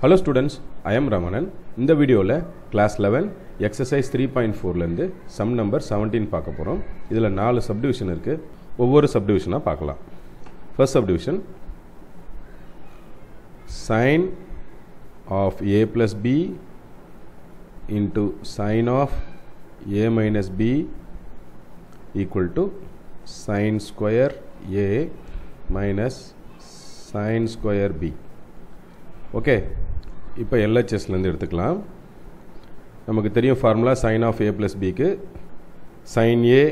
Hello students I am Ramanan இந்த வீடியோவில் class eleven exercise three point ஃபோர்லேருந்து sum number seventeen பார்க்க போகிறோம் இதில் நாலு சப்டிவிஷன் இருக்குது ஒவ்வொரு சப்டிவிஷனாக பார்க்கலாம். First subdivision sine of A plus B into sine of A minus B equal to sine square A minus sine square B okay இப்போ எல்ஹெச்எஸ்லேருந்து எடுத்துக்கலாம். நமக்கு தெரியும் formula sine of A plus பிக்கு sine A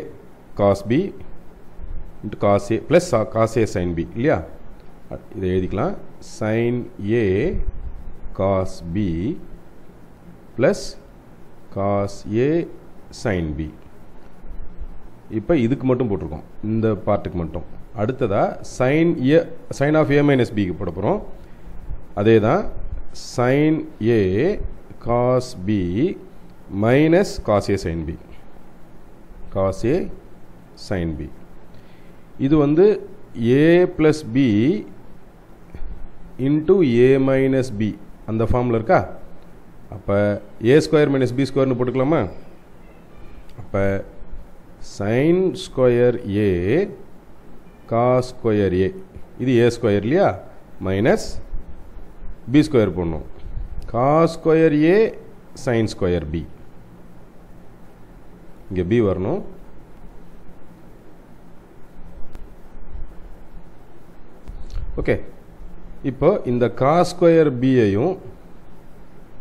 cos B into cos A plus cos A sine B இல்லையா? இதை எழுதிக்கலாம். Sine A cos B plus cos A sine B இப்போ இதுக்கு மட்டும் போட்டிருக்கோம். இந்த பார்ட்டுக்கு மட்டும். அடுத்ததாக sine A sine of A minus பிக்கு போட போகிறோம் அதே தான் sine A cos B minus cos A sine B cos A sine B இது வந்து A plus B into A minus B அந்த ஃபார்மில் இருக்கா? அப்போ ஏ ஸ்கொயர் மைனஸ் பி ஸ்கொயர்னு போட்டுக்கலாமா? அப்போ sine square A cos square A இது ஏ ஸ்கொயர் இல்லையா? மைனஸ் பி ஸ்கொயர் போடணும். Cos square A sine square B இங்கே பி வரணும். ஓகே இப்போ இந்த காஸ் ஸ்கொயர் பியையும்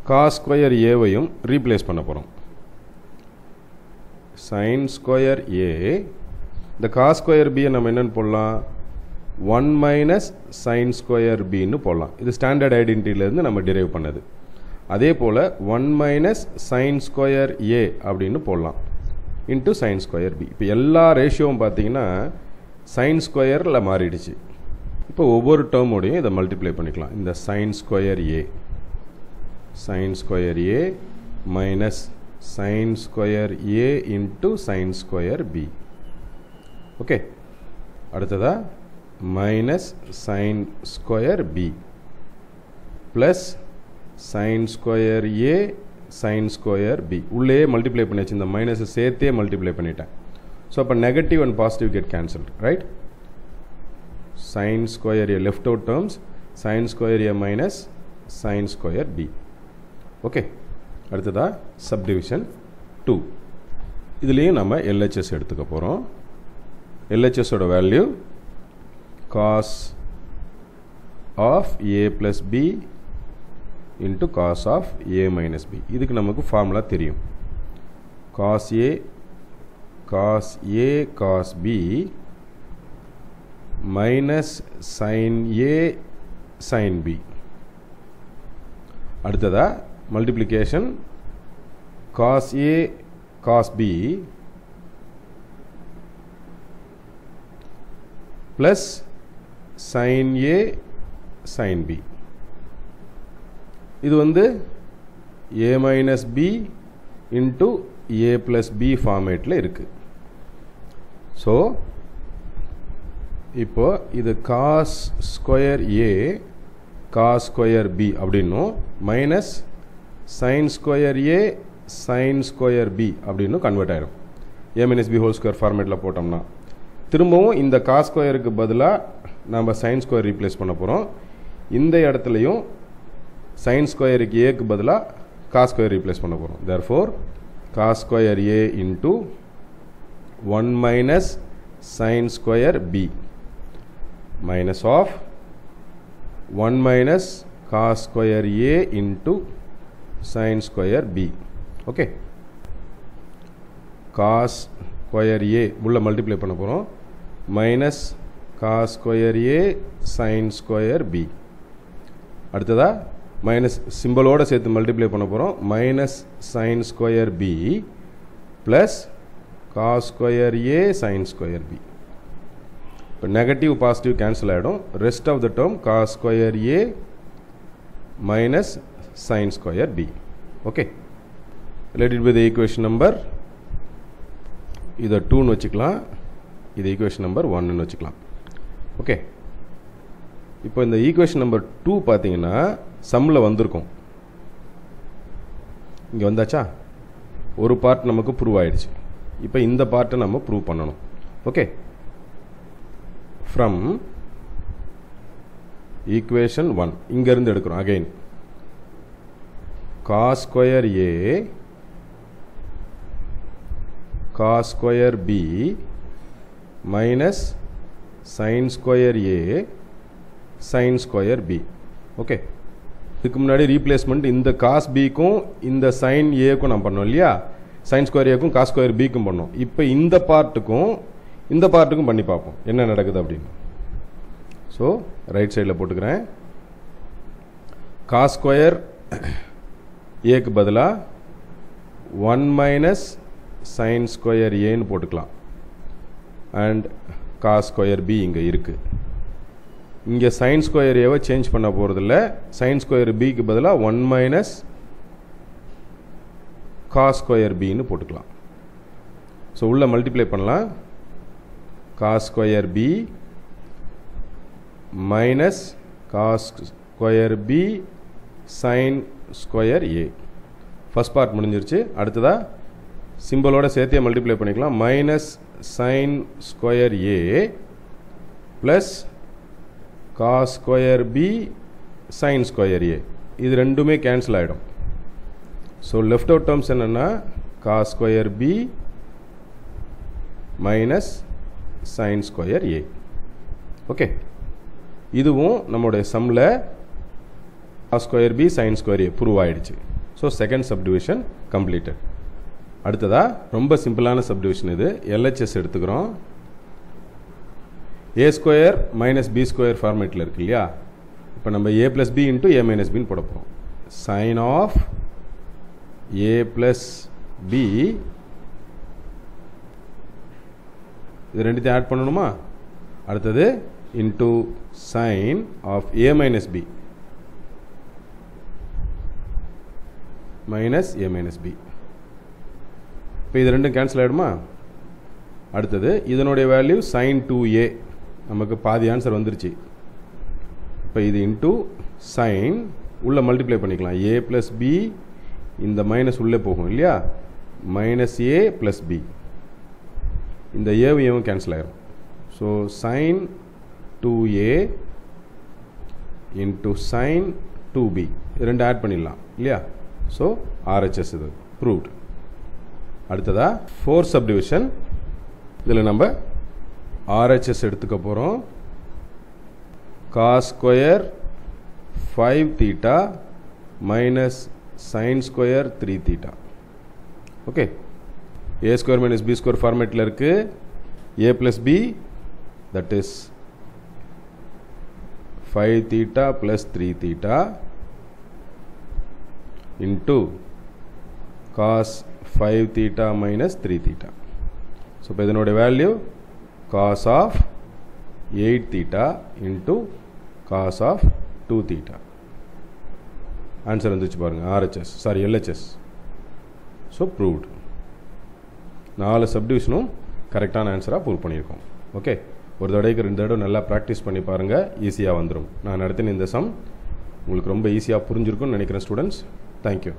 காஸ் ஸ்கொயர் ஏவையும் ரீப்ளேஸ் பண்ண போகிறோம் சைன் ஸ்கொயர் ஏ இந்த காஸ் ஸ்கொயர் பியை நம்ம என்னென்னு போடலாம்? ஒன் மைனஸ் சைன் ஸ்கொயர் பின்னு போடலாம். இது ஸ்டாண்டர்ட் ஐடென்டிட்டிலேருந்து நம்ம டிரைவ் பண்ணது. அதே போல் one minus sine square A அப்படின்னு போடலாம். இன்ட்டு சைன் ஸ்கொயர் பி இப்போ எல்லா ரேஷியோவும் பார்த்தீங்கன்னா சைன் ஸ்கொயரில் மாறிடுச்சு. இப்போ ஒவ்வொரு டேர்மோடையும் இதை மல்டிப்ளை பண்ணிக்கலாம். இந்த sine square A sine square A minus sine square A into sine square B okay அடுத்ததாக minus sine square B plus sine square A sine square B உள்ளே multiply பண்ணியாச்சு இந்த மைனஸை சேர்த்தே மல்டிப்ளை பண்ணிட்டேன். ஸோ அப்போ negative and positive get cancelled right sine square A left out terms sine square A minus sine square B okay அடுத்ததாக subdivision two இதுலேயும் நம்ம எல்ஹெச்எஸ் எடுத்துக்க போகிறோம் எல்ஹெச்எஸோட value cos of a plus b into cos of a minus b இதுக்கு நமக்கு formula தெரியும் cos a cos a cos b minus sin a sin b அடுத்ததா multiplication cos a cos b plus sine A sine B இது வந்து A minus B into A plus B ஃபார்மேட்டில் இருக்குது so இப்போ இது cos square A cos square B அப்படின்னும் minus sine square A sine square B அப்படின்னு convert ஆகிடும் A minus B whole square ஃபார்மேட்டில் போட்டோம்னா. திரும்பவும் இந்த காஸ் ஸ்கொயருக்கு பதிலாக நம்ம சைன் ஸ்கொயர் ரீப்ளேஸ் பண்ண போகிறோம் இந்த இடத்துலையும் சைன் ஸ்கொயருக்கு ஏக்கு பதிலாக காஸ் ஸ்கொயர் ரீப்ளேஸ் பண்ண போகிறோம் therefore cos square A into one minus sine square B minus of one minus cos square A into sine square B okay cos square A உள்ள மல்டிப்ளை பண்ண போகிறோம் minus cos square A sine square B அடுத்ததாக minus சிம்பிளோடு சேர்த்து multiply பண்ண போகிறோம் minus sine square B plus cos square A sine square B இப்போ negative positive cancel ஆகிடும் rest of the term cos square A minus sine square B okay related with equation number இதை டூன்னு வச்சுக்கலாம். இது equation number ஒன்னு வச்சுக்கலாம். Okay. இப்போ இந்த ஈக்குவேஷன் நம்பர் டூ பார்த்தீங்கன்னா சம்மில் வந்திருக்கும். இங்கே வந்தாச்சா? ஒரு பார்ட் நமக்கு ப்ரூவ் ஆயிடுச்சு. இப்போ இந்த பார்ட்டை நம்ம ப்ரூவ் பண்ணணும். ஓகே. ஃப்ரம் ஈக்குவேஷன் ஒன் இங்கேருந்து எடுக்கிறோம் again cos square A cos square B minus sine square A sine square B okay இதுக்கு முன்னாடி ரீப்ளேஸ்மெண்ட் இந்த காஸ் பிக்கும் இந்த சைன் ஏக்கும் நான் பண்ணோம் இல்லையா? சைன் ஸ்கொயர் ஏக்கும் காஸ் ஸ்கொயர் பிக்கும் பண்ணோம். இப்போ இந்த பார்ட்டுக்கும் இந்த பார்ட்டுக்கும் பண்ணி பார்ப்போம். என்ன நடக்குது அப்படின்னு. ஸோ ரைட் சைடில் போட்டுக்கிறேன். காஸ் ஸ்கொயர் ஏக்கு பதிலாக ஒன் மைனஸ் சைன் ஸ்கொயர் ஏன்னு போட்டுக்கலாம். அண்ட் காஸ் ஸ்கொயர் பி இங்கே இருக்குது இங்கே சைன் ஸ்கொயர் ஏவை சேஞ்ச் பண்ண போகிறதில்ல சைன் ஸ்கொயர் பிக்கு பதிலாக ஒன் மைனஸ் காஸ் ஸ்கொயர் பின்னு போட்டுக்கலாம். ஸோ உள்ளே மல்டிப்ளை பண்ணலாம். Cos square B minus cos square B sine square A first part முடிஞ்சிருச்சு. அடுத்ததாக சிம்பிளோட சேர்த்தே மல்டிப்ளை பண்ணிக்கலாம். Minus sine square A plus cos square B sine square A இது ரெண்டுமே கேன்சல் ஆகிடும் ஸோ லெஃப்ட் அவுட் டேர்ம்ஸ் என்னென்னா cos square B minus sine square A okay இதுவும் நம்முடைய சம்மில் cos square B sine square A prove ஆயிடுச்சு. So second subdivision completed அடுத்ததாக ரொம்ப சிம்பிளான சப்டிவிஷன் இது. எல்ஹெச்எஸ் எடுத்துக்கிறோம். A square minus B square ஃபார்மேட்டில் இருக்கு இல்லையா? இப்போ நம்ம A plus B into A minus பின்னு போட போகிறோம் sine of A plus B இது ரெண்டுத்தையும் ஆட் பண்ணணுமா? அடுத்தது into sine of A minus B minus A minus B இப்போ இது ரெண்டும் கேன்சல் ஆகிடுமா அடுத்தது இதனுடைய வேல்யூ சைன் டூ ஏ நமக்கு பாதி ஆன்சர் வந்துருச்சு. இப்போ இது இன்ட்டு சைன் உள்ளே மல்டிப்ளை பண்ணிக்கலாம். ஏ ப்ளஸ் பி இந்த மைனஸ் உள்ளே போகும் இல்லையா? மைனஸ் ஏ ப்ளஸ் பி இந்த ஏவும் ஏவும் கேன்சல் ஆகிடும் so sine two A into sine two B ரெண்டு ஆட் பண்ணிடலாம் இல்லையா? ஸோ ஆர்ஹெச்எஸ் இது. ப்ரூவ்டு அடுத்ததாக ஃபோர் சப்டிவிஷன் இதில் நம்ம ஆர்ஹெச்எஸ் எடுத்துக்க போகிறோம் cos square five theta minus sine square three theta okay A square minus B square ஃபார்மேட்டில் இருக்குது A plus B that is five theta plus three theta into cos five theta minus three theta so இப்போ இதனுடைய value cos of eight theta into cos of two theta answer வந்துச்சு பாருங்கள் RHS sorry LHS so proved நாலு சப்டிவிஷனும் கரெக்டான ஆன்சராக prove பண்ணியிருக்கோம். Okay ஒரு தடவைக்கு ரெண்டு தடவை நல்லா ப்ராக்டிஸ் பண்ணி பாருங்கள் ஈஸியாக வந்துடும் நான் நடத்தின இந்த சம் உங்களுக்கு ரொம்ப ஈஸியாக புரிஞ்சிருக்கும்னு நினைக்கிறேன் ஸ்டூடெண்ட்ஸ் தேங்க்யூ